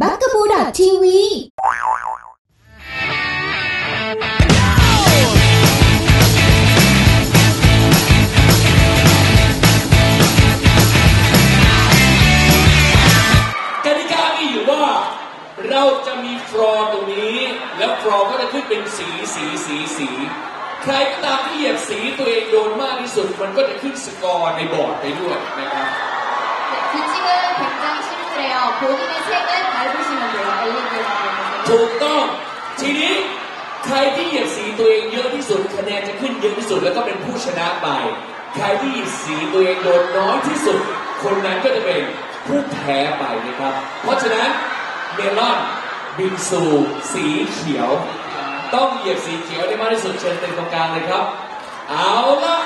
บักกะบูดทีวีกติกามีอยู่ว่า เราจะมีฟลอร์ตรงนี้ แล้วฟลอร์ก็จะขึ้นเป็นสีสีสีสี ใครก็ตามที่เหยียบสีตัวเองโดนมากที่สุด มันก็จะขึ้นสกอร์ในบอร์ดไปด้วยนะครับ 규칙은 굉장히 심플해요. 본인의 색을 วิ่งไปถูกต้อง ทีนี้ใครที่เหยียบสีตัวเองเยอะที่สุดคะแนนจะขึ้นเยอะที่สุดแล้วก็เป็นผู้ชนะไป ใครที่เหยียบสีตัวเองโดนน้อยที่สุด คนนั้นก็จะเป็นผู้แพ้ไปนะครับ เพราะฉะนั้นเมลอนบินสูสีเขียว ต้องเหยียบสีเขียวได้มากที่สุดเชิญเต็มตรงกลางเลยครับ เอาล่ะ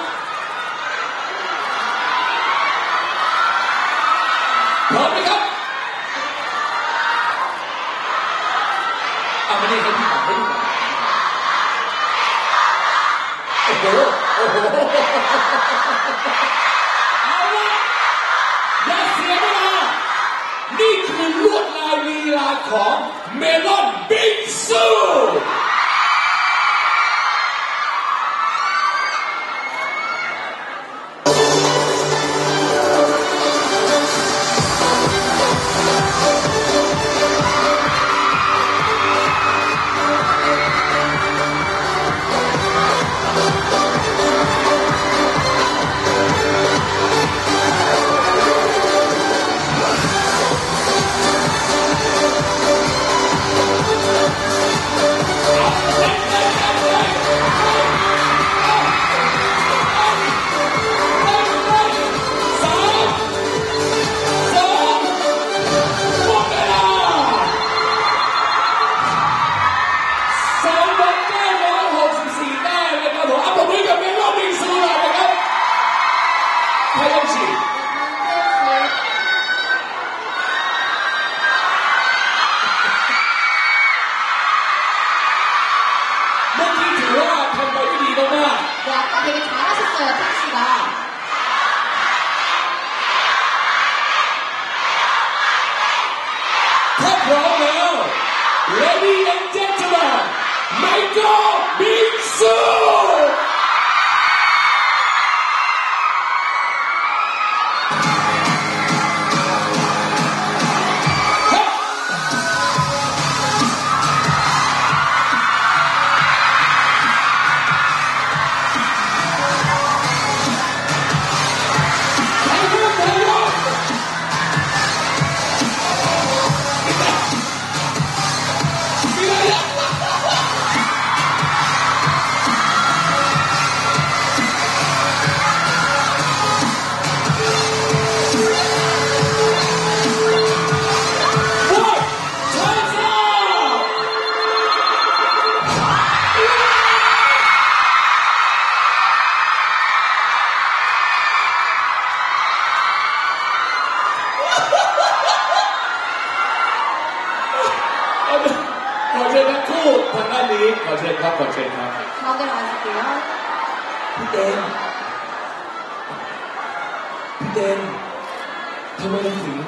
มเราถึง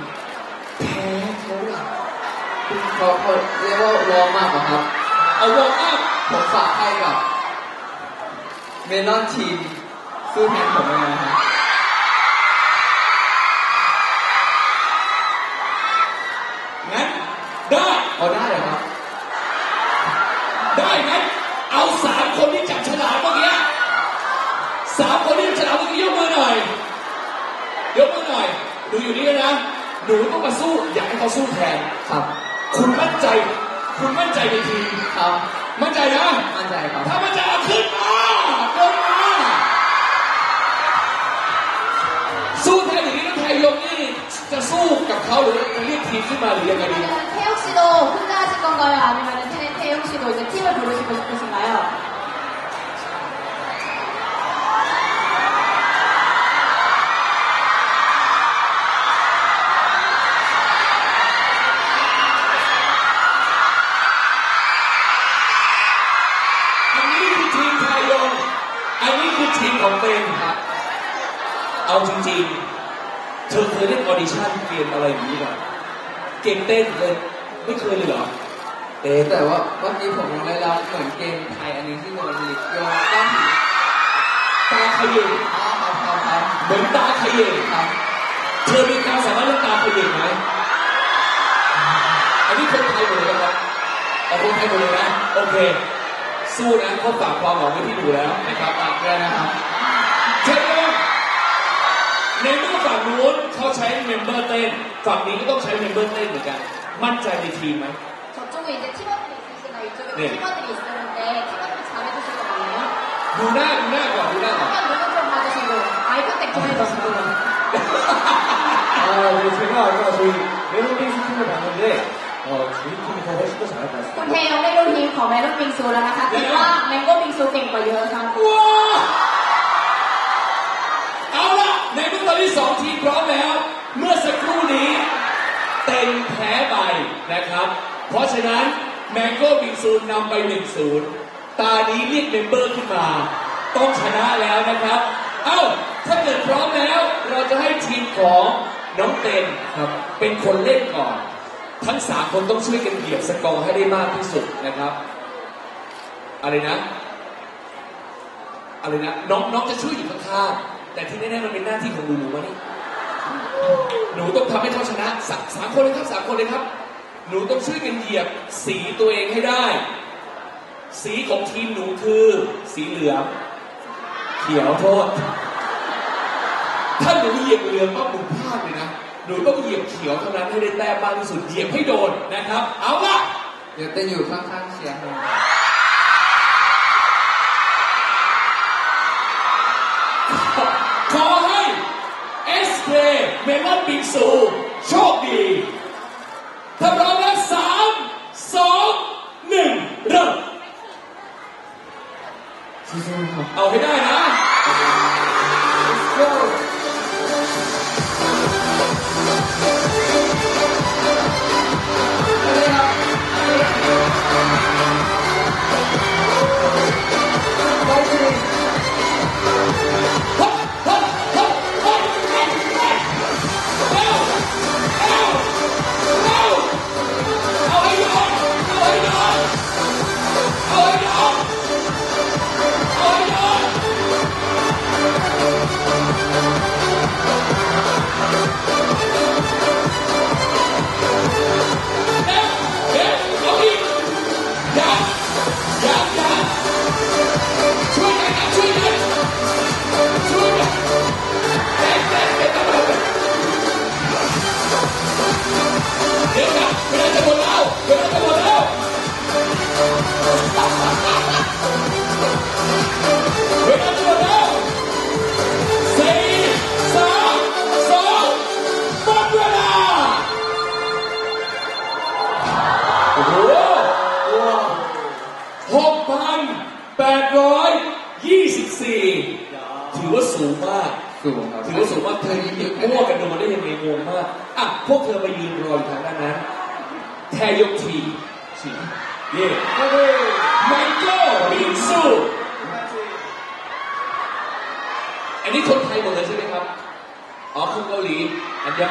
แพ้เขาล่ะเขาเขาเรียกว่า warm มากกว่าครับ เอา warm up ผมฝากให้กับ เมลอนทีมสู้แทนผมเลยนะครับได้ เอาได้เหรอครับ ได้งั้นเอาสามคนที่จับฉลากเมื่อกี้สามคนที่จับฉลากเมื่อกี้ยกมือหน่อยยกมือหน่อยหนูอยู่นี่นะหนูต้อง มาสู้อยากให้เขาสู้แทน ครับ คุณมั่นใจ คุณมั่นใจในทีม ครับ มั่นใจนะ มั่นใจครับ ถ้ามั่นใจเอาขึ้นมาเดินมาสู้แทนอย่างนี้แล้วไทยยกนี่จะสู้กับเขาหรือจะเรียกทีมขึ้นมาหรือยังไงดี 그러면 태영 씨도 혼자 하실 건가요? 아니면 태영 씨도 이제 팀을 부르시고 싶으신가요? เอาจริงๆ เธอเคยเล่นออดิชั่นเกมอะไรอย่างนี้ป่ะเกมเต้นเลยไม่เคยเลยเหรอเอ๊ะแต่ว่าเมื่อกี้ผมยังได้รับเหมือนเกมไทยอันนึงที่โดนลิกโยนต้องผีตาขยิบอ๋อครับครับครับเหมือนตาขยิบครับเธอมีความสามารถเรื่องตาขยิบไหมอันนี้คนไทยหมดเลยนะครับเอาคนไทยหมดเลยนะโอเค สู้นะเขาฝากความหวังไว้ที่หนูแล้วนะครับฝากด้วยนะครับเช่นกันในเมื่อ ฝั่งนู้นเขาใช้เมมเบอร์เต้นฝั่งนี้ก็ต้องใช้เมมเบอร์เต้นเหมือนกัน มั่นใจในทีมไหม 저쪽에 이제 팀원들이 있으시나 이쪽에 네. 팀원들이 있었는데 팀원들 잘해주실 것 같나요? ดูหน้าดูหน้าก่อนดูหน้าก่อน 한번 눈을 좀 봐주시고 아이 컨택 좀 해주시고 아, 네, 제가 아까 저희 메론빙스 팀을 봤는데, 어, 저희 팀이 더 훨씬 더 잘할 것 คุณ 같습니다. เทยังได้รู้ทีมของแมงโก้บิงซูแล้วนะคะคิดว่าแมงโก้บิงซูเก่งกว่าเยอะครับ ว้าว ตอนนี้สองทีมพร้อมแล้ว เมื่อสักครู่นี้ เต็นแพ้ไปนะครับ เพราะฉะนั้น mango บิงซูนำไป1-0ตานี้เรียก member ขึ้นมา ต้องชนะแล้วนะครับ เอ้า ถ้าเกิดพร้อมแล้ว เราจะให้ทีมของน้องเต็นครับเป็นคนเล่นก่อน ทั้งสามคนต้องช่วยกันเหยียบสกอร์ให้ได้มากที่สุดนะครับ อะไรนะ อะไรนะ น้องน้องจะช่วยอยู่ข้างๆ แต่ที่แน่ๆมันเป็นหน้าที่ของหนูหนูมานี่หนูต้องทำให้เขาชนะสามสามคนเลยครับสามคนเลยครับ หนูต้องช่วยกันเหยียบสีตัวเองให้ได้ สีของทีมหนูคือ สีเหลืองเขียวโทษ ถ้าหนูเหยียบเหลืองปั๊บหนูพลาดเลยนะหนูต้องเหยียบเขียวเท่านั้นให้ได้แต้มมากที่สุดเหยียบให้โดนนะครับ เอาละเดี๋ยวเต้นอยู่ข้างๆเชียร์ เมลอนบิงซู โชคดีถ้าพร้อมแล้วสามสองหนึ่งเริ่ม เอาให้ได้นะ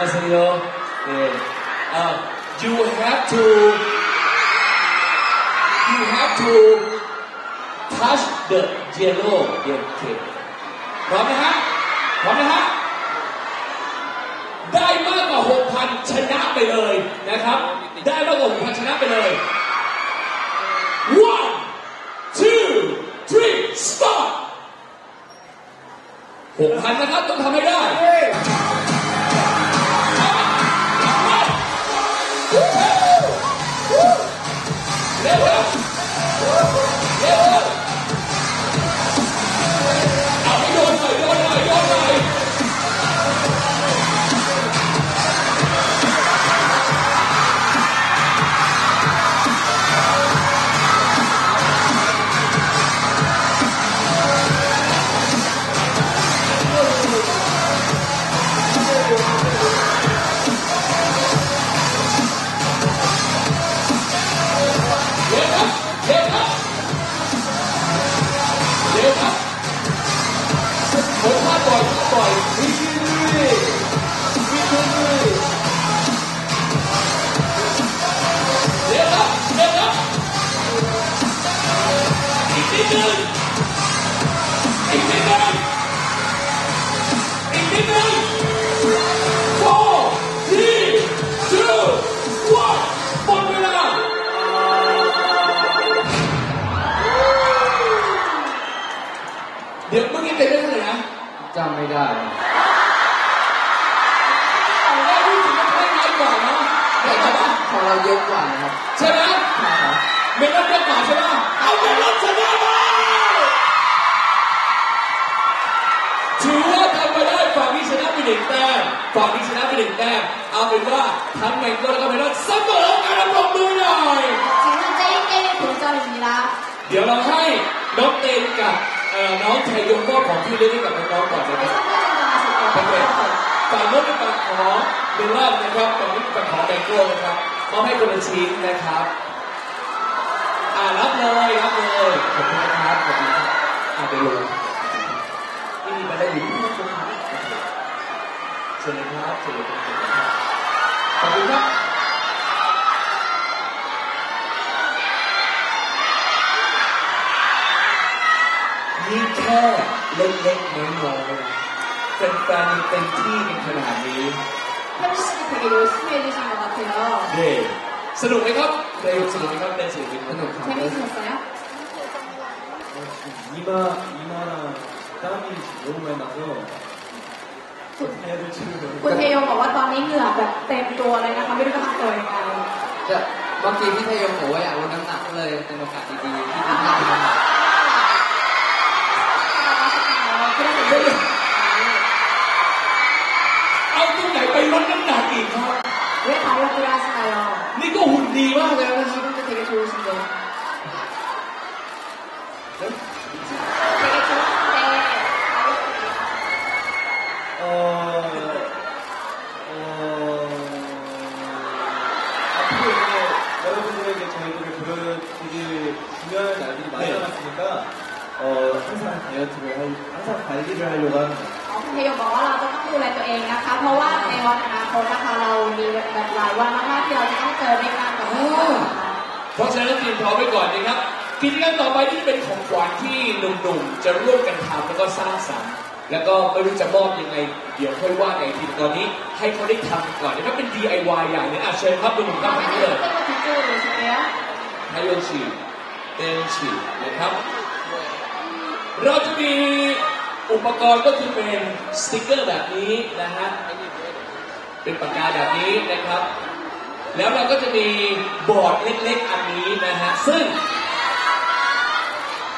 อันยองอาเซโยเย่อ่า you have to you have to touch the yellow เย่โอเคพร้อมไหมฮะพร้อมไหมฮะได้มากกว่า 6,000 ชนะไปเลยนะครับ ได้มากกว่า 6,000 ชนะไปเลย one two three start 6,000 นะครับต้องทำให้ได้ เราเยอะกว่านะครับ ใช่ไหม ใช่ครับ เมลอนเยอะกว่าใช่ไหมเอาเมลอนชนะไปถือว่าทำไปได้ฝั่งนี้ชนะไปหนึ่งแต้มฝั่งนี้ชนะไปหนึ่งแต้มเอาเป็นว่าทั้งแมงโก้แล้วก็เมลอนเสมอกันแล้วปรบมือหน่อย 지금 현재 1대1 동점입니다. เดี๋ยวเราให้น้องเต้นกับเอ่อน้องไทยยงมอบของที่เล่นให้กับน้องๆก่อนนะค 네, รับ 선물 전달하실 โอเค 거예요. ฝั่งนู้นเป็นฝั่งของเบลล่านะครับฝั่งนี้เป็นฝั่งของแบงโก้นะครับ มอบให้คนละชิ้นนะครับอ่ารับเลยรับเลยขอบคุณนะครับขอบคุณครับอ่าไปลงนี่มีบันไดอยู่ที่ผู้ชมครับเชิญเลยครับเชิญเลยครับขอบคุณครับนี่แค่เล็กๆน้อยๆแฟนๆเต็มที่กันขนาดนี้ 팬분들이 되게 열심히 해주신 것 같아요. เย่สนุกไหมครับเพลงสนุกไหมครับเต้นสนุกไหมค ส รับ นุกครับ 재밌으셨어요? 이마, 이마랑 땀이 너무 많이 나서 해야 될지 คุณเทยงบอกว่าตอนนี้เหงื่อแบบเต็มตัวเลยนะคะไม่รู้จะทำตัวยังไง จะเมื่อกี้พี่ทยงบอกว่าอยากลดน้ำหนักก็เลยเป็นโอกาสดีๆที่ทำให้ลดน้ำหนัก 그래서 늘 ดน้ำหนักอีกครับ 왜 다이어트를 하시나요? นี่ก็หุ่นดีมากแล้วนะครับ 지금도 되게 좋으신데. 네? 되게 좋은데 어, 어, 앞으로 이제 여러분들에게 저희들을 보여드릴 중요한 날들이 많이 네. 남았으니까 어, 항상 다이어트를 할, 항상 관리를 하려고 합니다. เฮยบอกว่าเราจะต้องดูแลตัวเองนะคะ เพราะว่าในวันอนาคตนะคะเรามีแบบหลายวันมากๆที่เราจะต้องเจอในการกับผู้เพราะฉะนั้นเตรียมพร้อมไว้ก่อนนะครับกิจกรรมต่อไปที่เป็นของขวัญที่หนุ่มๆจะร่วมกันทำแล้วก็สร้างสรรค์แล้วก็ไม่รู้จะมอบยังไง เดี๋ยวค่อยว่าในทีตอนนี้ ให้เขาได้ทำก่อนนะครับเป็น DIY อย่างนี้อะเชิญครับหนุ่มๆครับนี่เลยไฮโยชิเตนชินะครับเราจะมี อุปกรณ์ก็คือเป็นสติกเกอร์แบบนี้นะฮะเป็นปากกาแบบนี้นะครับ แล้วเราก็จะมีบอร์ดเล็กๆอันนี้นะฮะซึ่ง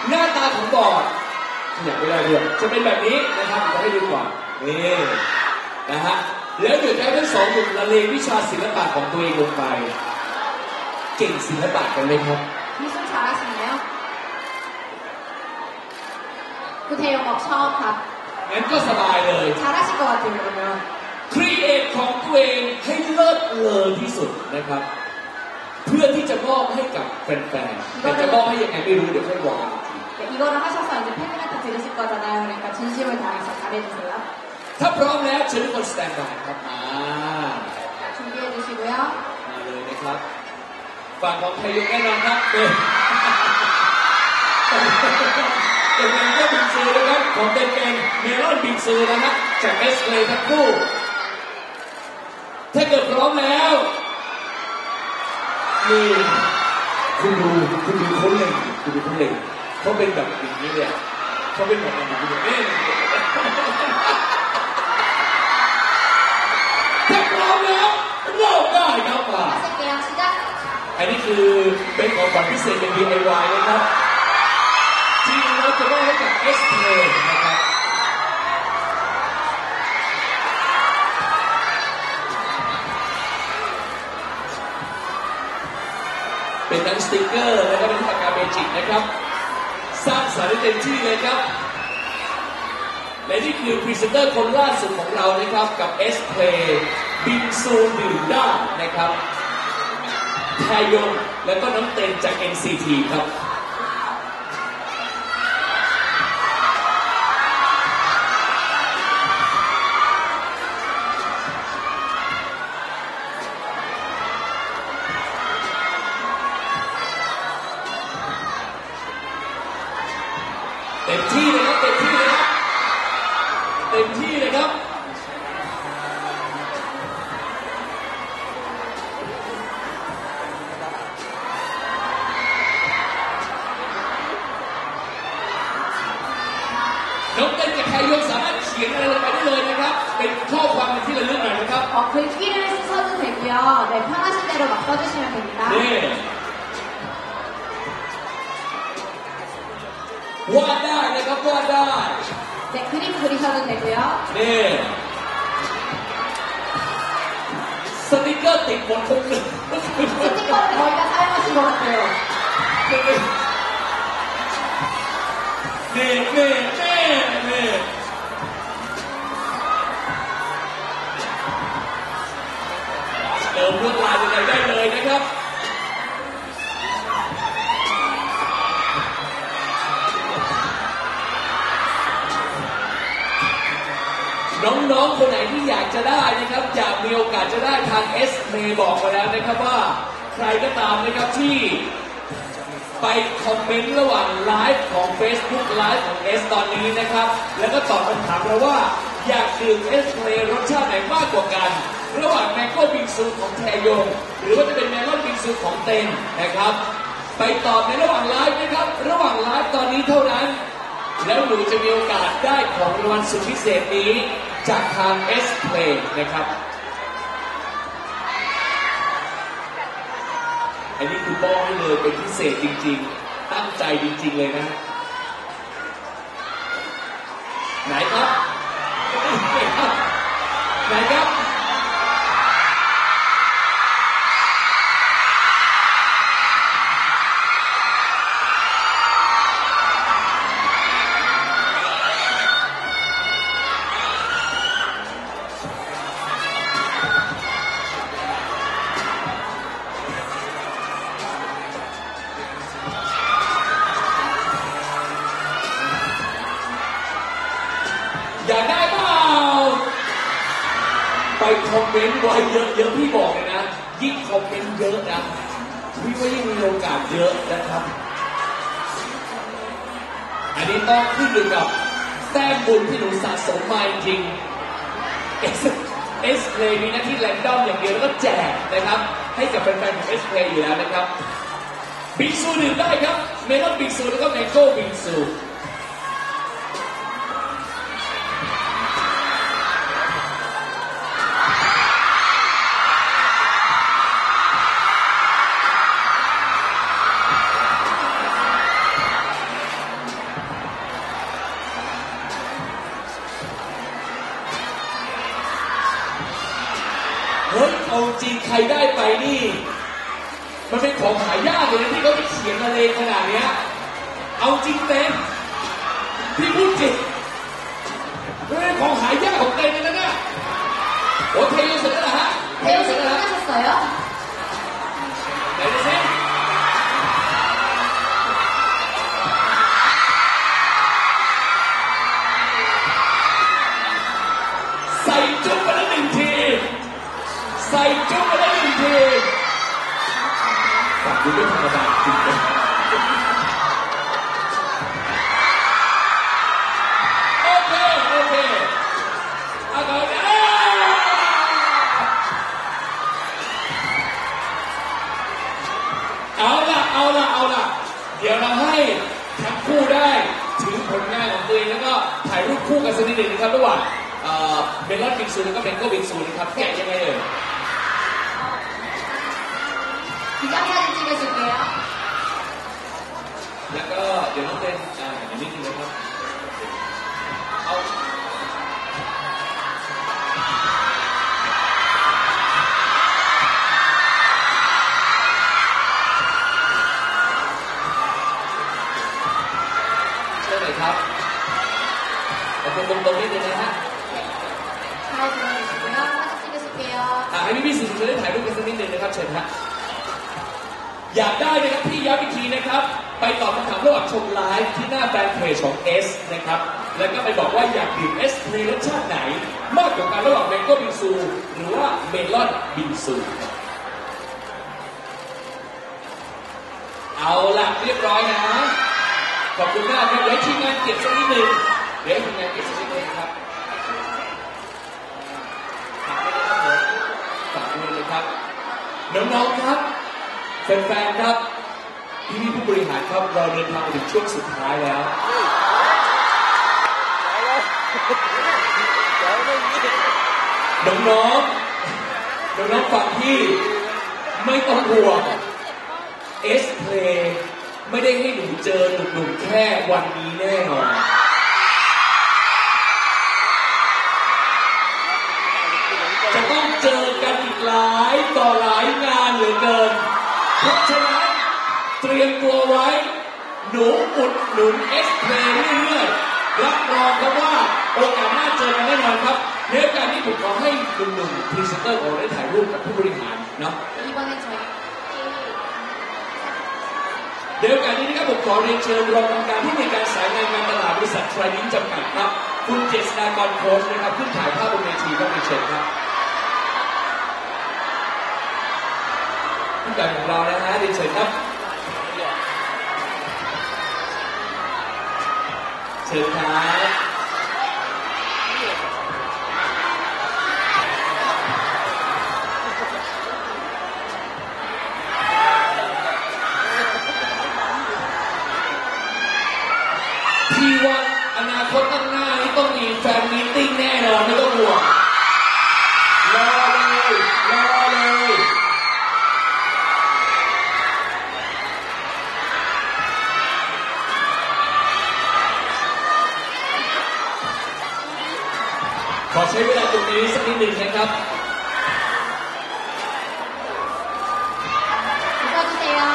หน้าตาของบอร์ดขยับไม่ได้ด้วยจะเป็นแบบนี้นะครับจะให้ดูก่อนนี่นะฮะแล้วเดี๋ยวจะให้ทั้งสองหนุ่มละเลงวิชาศิลปะของตัวเองลงไป เก่งศิลปะกันไหมครับ คุณเทลบอกชอบครับงั้นก็สบายเลยชาวราชกรถึงกันเนาะครีเอทของตัวเองให้เลิศเลอที่สุดนะครับ เพื่อที่จะมอบให้กับแฟนๆแต่จะมอบให้ยังไงไม่รู้เดี๋ยวค่อยบอกอีกทีแต่อีโนะคะชอบสั่จะเพ่งให้ตัดสินสิบก่อนจะได้ในการชี้ชี้ไว้ทางสักการเด่นเสือถ้าพร้อมแล้วเชิญทุกคนสแตนบายครับมาชุมเบียดูสิเว้ยมาเลยนะครับฝั่งของไทยยุแน่นอนครับเเด็กแมนก็บิงซูนะครับผมเด็กแมนเมลอนบิงซูนะครับจากเอสเลยทั้งคู่ถ้าเกิดพร้อมแล้วนี่คุณดูคุณดูเขาเล่นคุณดูเขาเล่นเขาเป็นแบบนี้เนี่ยเขาเป็นแบบอย่างนี้เลยถ้าพร้อมแล้วเริ่มได้ครับป่าอันนี้คือเป็นของขวัญพิเศษเป็น DIY นะครับ ที่เราจะมอบให้กับ S p l a y นะครับเป็นทั้งสติกเกอร์แล้วก็เป็นปากกาเมจิกนะครับ สร้างสรรค์เต็มที่เลยครับ และนี่คือพรีเซนเตอร์คนล่าสุดของเรานะครับกับ S Play บิงซูดื่มได้านะครับทายงแล้วก็น้องเต็นจาก NCT ครับ 그림 그리셔도 되고요. นี่สติกเกอร์ติดหมดทุกหนึ่ง 스티커를 거의 다 사용하신 것 같아요. นี่นี่นี่นี่เติมลวดลายอะไรได้เลยนะครับ น้องๆ คนไหนที่อยากจะได้นะครับ อยากมีโอกาสจะได้ทางเอสเมบอกมาแล้วนะครับว่าใครก็ตามนะครับที่ไปคอมเมนต์ระหว่างไลฟ์ของ Facebook ไลฟ์ของเอสตอนนี้นะครับ แล้วก็ตอบคำถามเราว่า อยากดื่ม est Play รสชาติไหนมากกว่ากัน ระหว่าง mango บิงซูของแทยง หรือว่าจะเป็น mango บิงซูของเต็นนะครับ ไปตอบในระหว่างไลฟ์นะครับ ระหว่างไลฟ์ตอนนี้เท่านั้น แล้วหนูจะมีโอกาสได้ของรางวัลสุดพิเศษนี้ จากทาง S Play นะครับอันนี้คือบ้องให้เลยเป็นพิเศษจริงๆ ตั้งใจจริงๆเลยนะ ไหนครับ ไหนครับ อมเมนต์ไว้เยอะพี่บอกเลยนะ ยิ่งคอมเมนต์เยอะนะพี่ว่ายิ่งมีโอกาสเยอะนะครับ อันนี้ต้องขึ้นอยู่กับแต้มบุญที่หนูสะสมมาจริงเอส est PLAY มีหน้าที่ random อย่างเดียวแล้วก็แจกนะครับ ให้กับแฟนๆของ est PLAY อยู่แล้วนะครับ บิงซูดื่มได้ครับ เมลอนบิงซูแล้วก็ mango บิงซู ใส่จุ๊บไปแล้วหนึ่งทีฝากดูด้วยธรรมดาจริงโอเค โอเคเอาก่อนเอ้ยเอาละเอาละเอาละเดี๋ยวเราให้ทั้งคู่ได้ถือผลงานของตัวเองแล้วก็ถ่ายรูปคู่กันสักนิดหนึ่งนะครับระหว่างเอ่อเบลลอนบิงซูแล้วก็เบนโก้บิงซูนะครับแกะยังไงเอ่ย ไปตอบคำถามระหว่างชมไลฟ์ที่หน้าแฟนเพจของ est นะครับ แล้วก็ไปบอกว่าอยากดื่ม S ในรสชาติไหน มากกว่ากันระหว่าง mango บิงซู หรือว่าเมลอนบิงซู เอาล่ะเรียบร้อยนะ ขอบคุณมากครับเดี๋ยวทีมงานเก็บสักนิดหนึ่งเดี๋ยวทีมงานเก็บสักนิดหนึงครับฝากด้วยนะครับฝากด้วยเลยครับน้องๆครับแฟนๆครับ ริหารครับเราเดินทางถึงช่วงสุดท้ายแล้ว น้องๆ น้องๆฟังพี่ไม่ต้องห่วงเอสเพลไม่ได้ให้หนูเจอหนุ่มๆแค่วันนี้แน่นอนจะต้องเจอกันอีกหลายต่อหลายงานเหลือเกินเพราะฉะนั้น เตรียมตัวไว้ หนูอุดหนุนเอสเพลเรื่อยๆรับรองครับว่าโอกาสหน้าเจอกันแน่นอนครับในโอกาสนี้ผมขอให้หนุ่มๆพรีเซนเตอร์ของเราได้ถ่ายรูปกับผู้บริหารเนาะ 이번에 저희 เดี๋ยวโอกาสนี้นะครับผมขอเรียนเชิญรองกรรมการผู้ในวยการสายงานการตลาดบริษัททรายนิ้งจำกัดครับ คุณเจษฎากรโค้ชนะครับขึ้นถ่ายภาพบนเวทีครับเรียนเชิญครับผู้การของเรานะฮะเรียนเชิญครับ เชิญครับพี่ว่าอนาคตข้างหน้านี้ต้องมีแฟนมีตติ้งแน่นอนไม่ต้องห่วงรอเลยรอเลย ขอ ใช้เวลาตรงนี้สักนิดหนึ่งนะครับ 웃어주세요.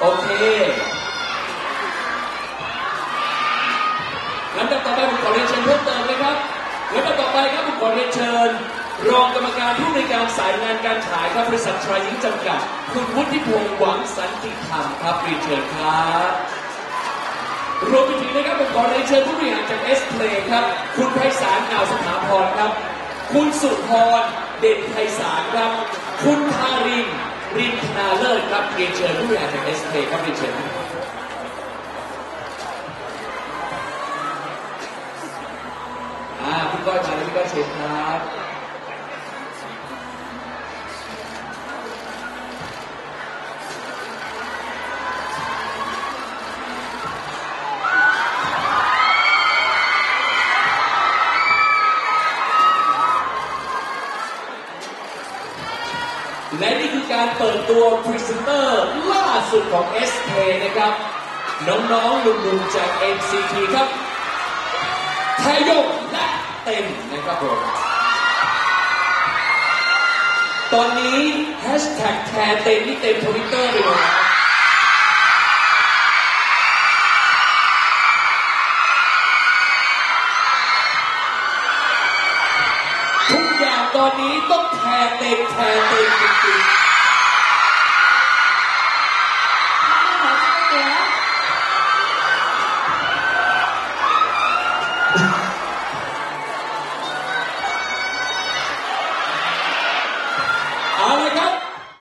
โอเคลำดับต่อไปผมขอเรียนเชิญเพิ่มเติมนะครับลำดับต่อไปครับผมขอเรียนเชิญ รองกรรมการผู้ในวยการสายงานการขายครับบริษัททรายยิ้งจำกัด คุณวุฒิพงษ์หวังสันติธรรมครับเรียนเชิญครับ รวมไปถึงนะครับผมขอเรียนเชิญผู้บริหารจากเอสเพลครับ คุณไพศาลอ่าวสถาพรครับ คุณสุพรเด่นไพศาลครับ คุณทารินรินธนาเลิศครับเรียนเชิญผู้บริหารจากเอสเพลครับเรียนเชิญครับอ่าพี่ก้อยมาแล้วพี่ก้อยเชิญครับ ตัวพรีเซนเตอร์ล่าสุดของ est นะครับ น้องๆหนุ่มๆจาก NCT ครับแทยงและเตนล์นะครับผมตอนนี้แฮชแท็กแทเตนล์นี่เต็มทวิตเตอร์ไปหมดทุกอย่างตอนนี้ต้องแทนเต็มแทนเต็มจริงๆ